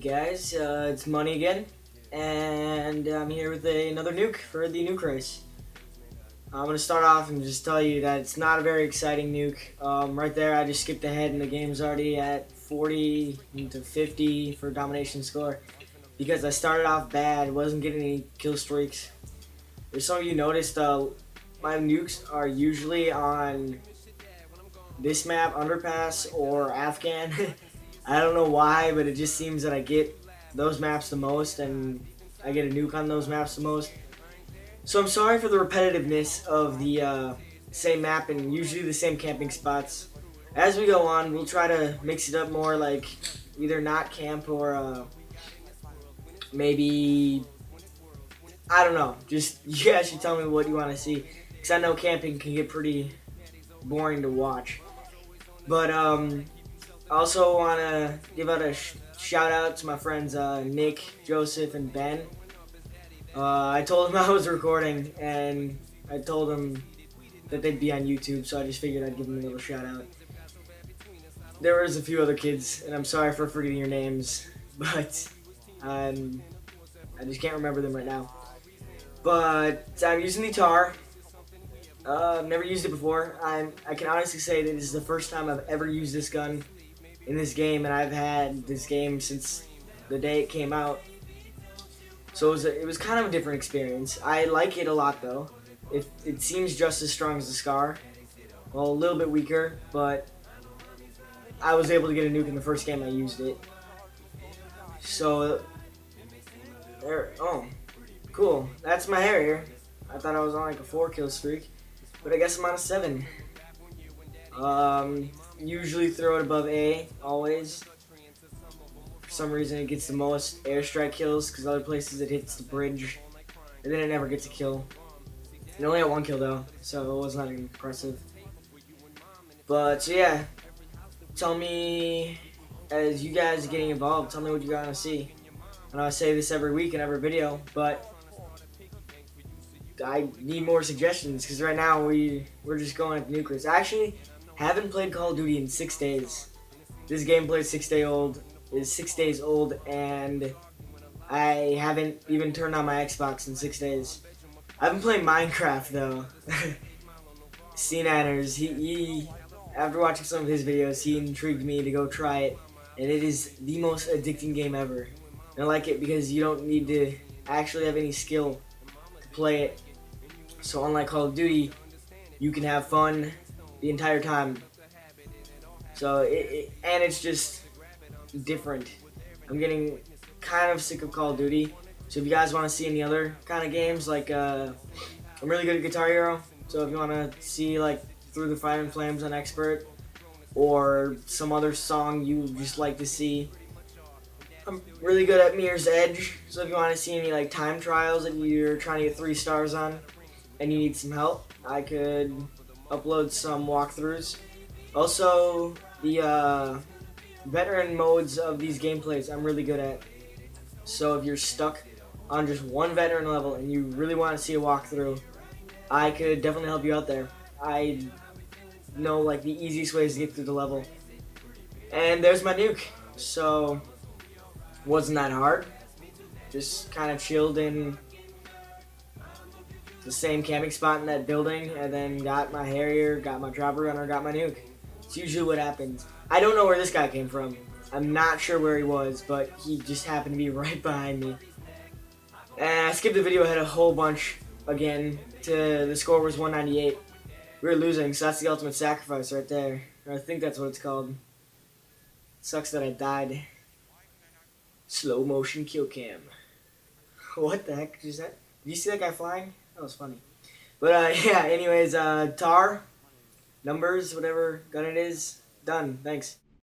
guys, uh, it's Money again, and I'm here with a, another nuke for the nuke race. I'm going to start off and just tell you that it's not a very exciting nuke. Um, right there, I just skipped ahead and the game's already at 40 to 50 for domination score because I started off bad, wasn't getting any kill streaks. If some of you noticed, uh, my nukes are usually on this map, Underpass, or Afghan. I don't know why, but it just seems that I get those maps the most, and I get a nuke on those maps the most. So I'm sorry for the repetitiveness of the uh, same map and usually the same camping spots. As we go on, we'll try to mix it up more, like either not camp or uh, maybe I don't know. Just you guys should tell me what you want to see, because I know camping can get pretty boring to watch. But um, I also want to give out a sh shout out to my friends uh, Nick, Joseph, and Ben. Uh, I told them I was recording, and I told them that they'd be on YouTube, so I just figured I'd give them a little shout out. There was a few other kids, and I'm sorry for forgetting your names, but um, I just can't remember them right now. But I'm using the TAR. Uh, I've never used it before. I'm, I can honestly say that this is the first time I've ever used this gun in this game, and I've had this game since the day it came out. So it was, a, it was kind of a different experience. I like it a lot, though. It, it seems just as strong as the Scar. Well, a little bit weaker, but I was able to get a nuke in the first game I used it. So, there, oh, cool. That's my Harrier. I thought I was on like a four kill streak, but I guess I'm on a seven. Um, usually throw it above A, always. For some reason it gets the most airstrike kills, because other places it hits the bridge, and then it never gets a kill. It only had one kill though, so it was not impressive. But, yeah, tell me, as you guys are getting involved, tell me what you want to see. And I say this every week in every video, but I need more suggestions because right now we we're just going at. I actually haven't played Call of Duty in six days. This gameplay is six day old is six days old, and I haven't even turned on my Xbox in six days. I've been playing Minecraft though. C9ers, he, he after watching some of his videos, he intrigued me to go try it, and it is the most addicting game ever. And I like it because you don't need to actually have any skill to play it. So unlike Call of Duty, you can have fun the entire time. So it, it, and it's just different. I'm getting kind of sick of Call of Duty. So if you guys want to see any other kind of games, like uh, I'm really good at Guitar Hero. So if you want to see like Through the Fire and Flames on Expert, or some other song you just like to see, I'm really good at Mirror's Edge. So if you want to see any like time trials that you're trying to get three stars on, and you need some help, I could upload some walkthroughs. Also, the uh, veteran modes of these gameplays I'm really good at. So if you're stuck on just one veteran level and you really want to see a walkthrough, I could definitely help you out there. I know like the easiest ways to get through the level. And there's my nuke. So wasn't that hard. Just kind of chilled in the same camping spot in that building and then got my Harrier, got my chopper gunner, got my nuke. It's usually what happens. I don't know where this guy came from. I'm not sure where he was, but he just happened to be right behind me. And I skipped the video ahead a whole bunch again to the score was 198. We were losing, so that's the ultimate sacrifice right there. I think that's what it's called. Sucks that I died. Slow motion kill cam. What the heck is that? Did you see that guy flying? That was funny. But uh, yeah, anyways, uh, tar, numbers, whatever gun it is, done. Thanks.